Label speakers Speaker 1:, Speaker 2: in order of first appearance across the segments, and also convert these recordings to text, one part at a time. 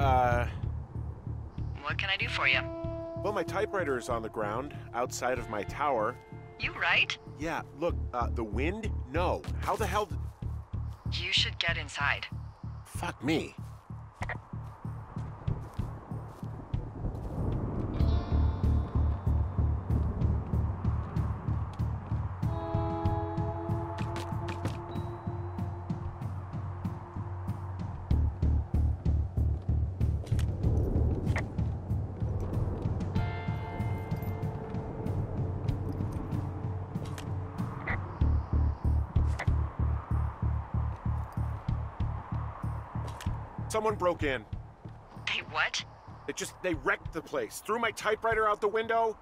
Speaker 1: Uh,
Speaker 2: What can I do for you?
Speaker 1: well, my typewriter is on the ground outside of my tower.
Speaker 2: You right?
Speaker 1: Yeah, look, uh, the wind? No. How the hell? d-
Speaker 2: You should get inside.
Speaker 1: Fuck me. Someone broke in.
Speaker 2: Hey, what?
Speaker 1: They just, they wrecked the place. Threw my typewriter out the window.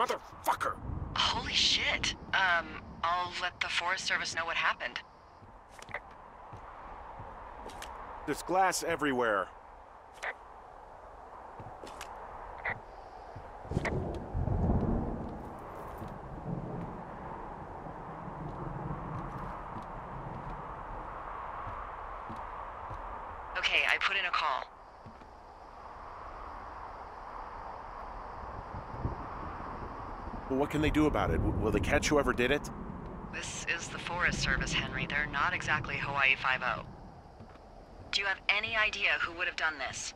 Speaker 1: Motherfucker!
Speaker 2: Holy shit. Um, I'll let the Forest Service know what happened.
Speaker 1: There's glass everywhere.
Speaker 2: Okay, I put in a call.
Speaker 1: Well, what can they do about it? Will they catch whoever did it?
Speaker 2: This is the Forest Service, Henry. They're not exactly Hawaii 5 Do you have any idea who would have done this?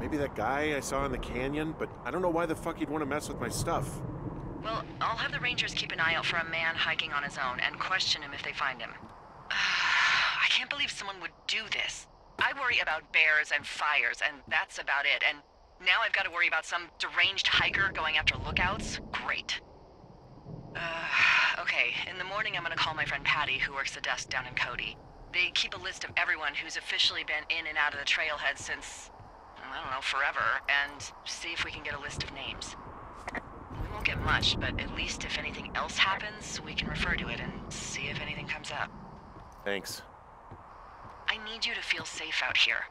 Speaker 1: Maybe that guy I saw in the canyon, but I don't know why the fuck he'd want to mess with my stuff.
Speaker 2: Well, I'll have the Rangers keep an eye out for a man hiking on his own and question him if they find him. I can't believe someone would do this. I worry about bears and fires, and that's about it. And now I've got to worry about some deranged hiker going after lookouts? Great. Uh, okay, in the morning I'm gonna call my friend Patty, who works the desk down in Cody. They keep a list of everyone who's officially been in and out of the trailhead since, I don't know, forever, and see if we can get a list of names. Get much, but at least if anything else happens, we can refer to it and see if anything comes up.
Speaker 1: Thanks.
Speaker 2: I need you to feel safe out here.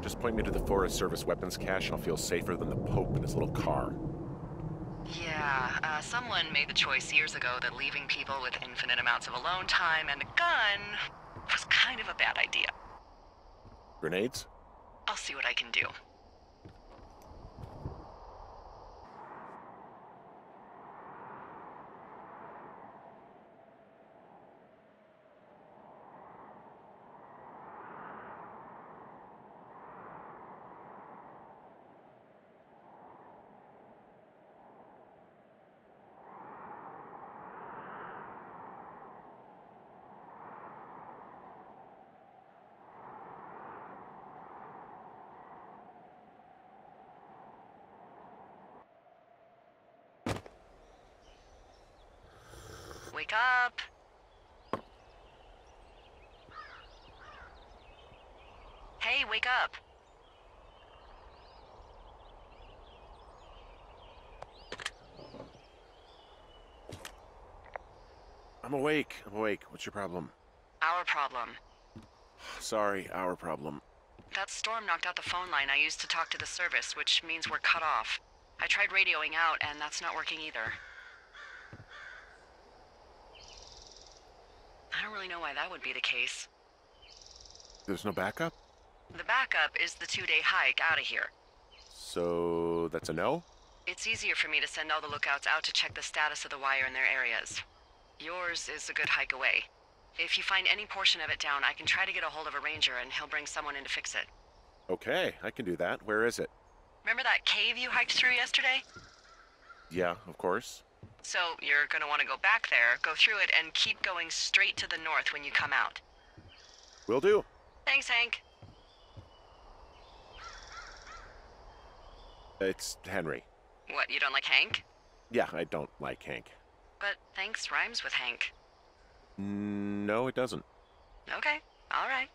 Speaker 1: Just point me to the Forest Service weapons cache. and I'll feel safer than the Pope in his little car.
Speaker 2: Yeah, uh, someone made the choice years ago that leaving people with infinite amounts of alone time and a gun was kind of a bad idea.
Speaker 1: Grenades?
Speaker 2: I'll see what I can do. Wake up! Hey, wake up!
Speaker 1: I'm awake. I'm awake. What's your problem?
Speaker 2: Our problem.
Speaker 1: Sorry, our problem.
Speaker 2: That storm knocked out the phone line I used to talk to the service, which means we're cut off. I tried radioing out, and that's not working either. I don't really know why that would be the case.
Speaker 1: There's no backup?
Speaker 2: The backup is the two day hike out of here.
Speaker 1: So that's a no?
Speaker 2: It's easier for me to send all the lookouts out to check the status of the wire in their areas. Yours is a good hike away. If you find any portion of it down, I can try to get a hold of a ranger and he'll bring someone in to fix it.
Speaker 1: Okay, I can do that. Where is it?
Speaker 2: Remember that cave you hiked through yesterday?
Speaker 1: Yeah, of course.
Speaker 2: So you're gonna want to go back there, go through it, and keep going straight to the north when you come out.
Speaker 1: Will do.
Speaker 2: Thanks, Hank.
Speaker 1: It's Henry.
Speaker 2: What, you don't like Hank?
Speaker 1: Yeah, I don't like Hank.
Speaker 2: But thanks rhymes with Hank.
Speaker 1: No, it doesn't.
Speaker 2: Okay, alright.